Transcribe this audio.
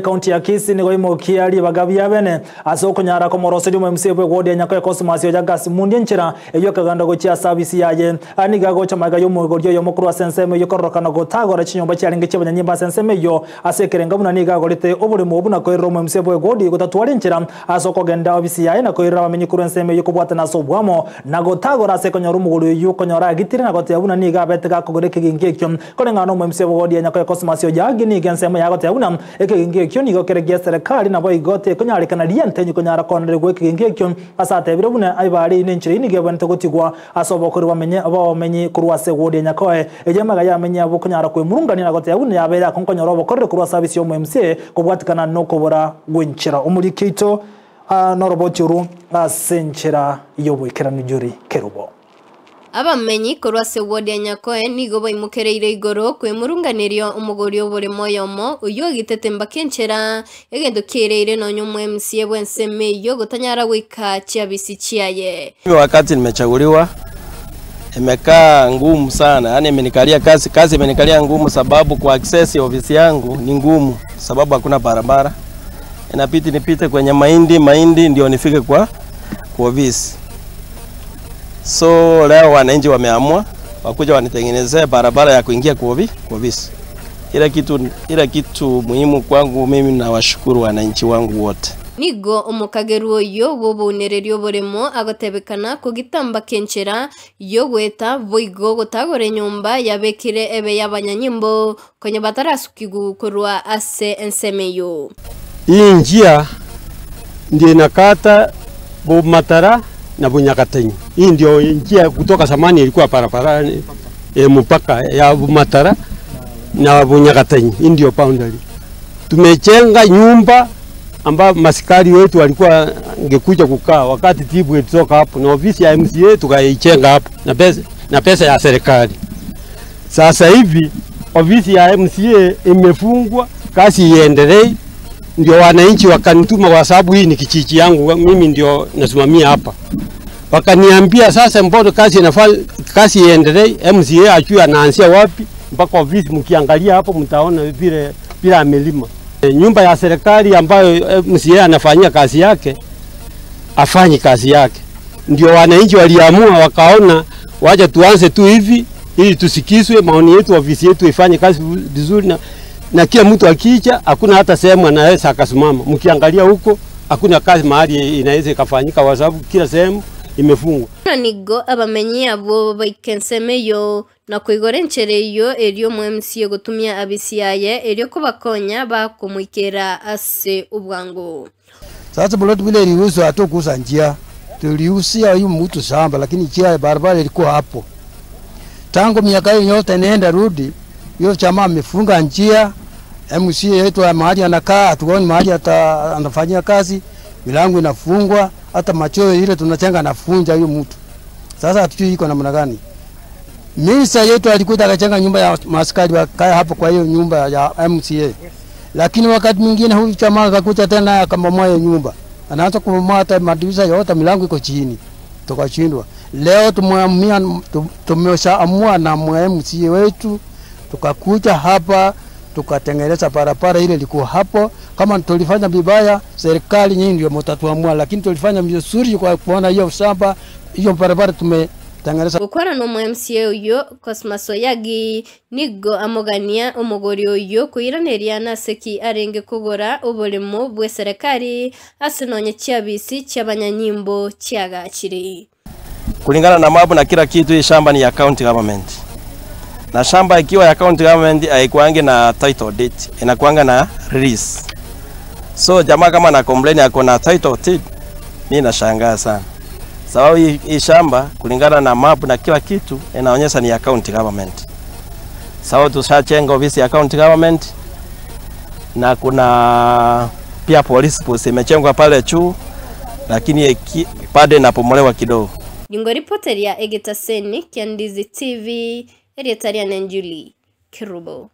kaunti ya Kisii nigo imokia libagabia bene ase okunyara komoroseri omwe bwe godi nyako ekosmas yo jagasi mundi enchera eyo kaganda gochia service yaye. Ani gago chamaga yo mugorio yo mukuru asenseme yo korokana gotagora chinyomba chiarenge chebanya nyimba ensemo yo ase ekerenga buna niga gorete lite obuli mu buna koiro omwe msie bwe godi gotatwara enchera ase okogenda obisi yaye na koira bamenyi kuru enseme yo kobwata na sobwamo na gotagora ase konyora omuguru yo konyora agitire na gotia buna ni abete gakogora ekegenge ekio korengana omwe msie bwe godi nyako ekosmas yo agi ni ensemo yagotea buna ekigingi ekyo nigo keregia serikali nabo igote ekonyarikana rientenyi konyara konere gwe ekigingi ekyo ase atebire buna aibari ine enchera ini gebonete gotigwa ase obokori bamenye abamenyi korwa ase godi nyakoe. Ejemaga yamenye abo konyara kwemurungania na gotia buna yabere akonkonyora obokorire korwa service yo MMC kobwatikana nokobora gwenchera omurikito uh, noroboti oru ase enchera y'obwekerani juri kerubo abamenyi korwa se wodi ya nyakoe nigo ile igoro kwemurunganirio omogori obore moyomo oyo agitete mbaka enchera egento kiereire nonyo omu MCA bwenseme iyo gotanyara goika chiabisi chiaye. Mimi wakati nimechaguliwa imekaa ngumu sana, yani imenikalia kazi kazi imenikalia ngumu, sababu kwa access ofisi yangu ni ngumu, sababu hakuna barabara, inabidi nipite kwenye mahindi mahindi ndio nifike kwa kwa ofisi. So leo wananchi wameamua wakuja wanitengenezea barabara ya kuingia kuovi ofi- Ila kitu ila kitu muhimu kwangu mimi, nawashukuru wananchi wangu wote. nigo omokageru oyo bwobonereria oboremo agotebekana kugitamba kenchera yo gweta boigo gotagore nyumba yabekire ebe y'abanyanyimbo konye batarasukigu korwa ase ensemeyo iyi njia ndi nakata Bumatara na Bunyakatenyi. Hii ndio njia kutoka zamani ilikuwa barabara e, mpaka ya Bumatara na Bunyakatenyi. Hii ndio boundary. Tumechenga nyumba ambayo masikari wetu walikuwa ngekuja kukaa wakati tibu ilitoka hapo, na ofisi ya MCA tukaichenga hapo na pesa, na pesa ya serikali. Sasa hivi ofisi ya MCA imefungwa, kazi iendelee ndio wananchi wakanituma kwa sababu hii ni kijiji yangu, mimi ndio nasimamia hapa. Wakaniambia sasa, mbona kazi inafa kazi iendelee, MCA ajue anaanzia wapi mpaka ofisi. Mkiangalia hapo mtaona vile bila amelima e, nyumba ya serikali ambayo MCA anafanyia kazi yake, afanye kazi yake. Ndio wananchi waliamua wakaona, wacha tuanze tu hivi ili tusikizwe maoni yetu, ofisi yetu ifanye kazi vizuri na na kila mtu akija, hakuna hata sehemu anaweza akasimama. Mkiangalia huko, hakuna kazi mahali inaweza ikafanyika kwa sababu kila sehemu imefungwa. na nigo abamenyi abo baikenseme yo na kwigora enchere iyo erio omu abisi gotumia abisiaye erio kobakonya bakomwikera ase ubwango Sasa buloti vile iliruhusu hatukuuza njia, tuliusia huyu mutu samba lakini njia ya barabara ilikuwa hapo. Tangu miaka hiyo yote nenda rudi, hiyo chama amefunga njia. MCA yetu mahali anakaa, hatuoni mahali anafanyia kazi, milango inafungwa, hata macho ile tunachenga anafunja huyo mtu. Sasa hatujui iko namna gani. Minista yetu alikuta akachenga nyumba ya maskari wakaya hapo kwa hiyo nyumba ya MCA lakini wakati mwingine huyu chama akakuta tena akabomoa hiyo nyumba, anaanza kubomoa hata madirisha yote, milango iko chini, tukashindwa. Leo tumeamua tu- tumeshaamua na MCA wetu, tukakuja hapa tukatengeneza barabara ile ilikuwa hapo. Kama tulifanya vibaya, serikali nyinyi ndio mtatuamua, lakini tulifanya vizuri kwa kuona hiyo shamba hiyo barabara tumetengeneza. gukora n'omu MCA uyo Cosmas Oyagi nigo amugania umugori uyo kuiraneria naseki arenge kugora oboremo bwe serikali asinonye chiabisi chiabanyanyimbo chiagachiri kulingana na mabu na kila kitu, hii shamba ni ya county government, na shamba ikiwa ya county government haikuangi na title deed, inakuanga na lease. So jamaa kama na complain ako na title deed, mimi nashangaa sana sababu hii, hii shamba kulingana na map na kila kitu inaonyesha ni ya county government, sababu tushachenga ofisi ya county government na kuna pia police post imechengwa pale juu, lakini bado inapomolewa kidogo. ningo ripoteri ya Egetaseni Kiandizi TV Hereditary and Julie Kirubo.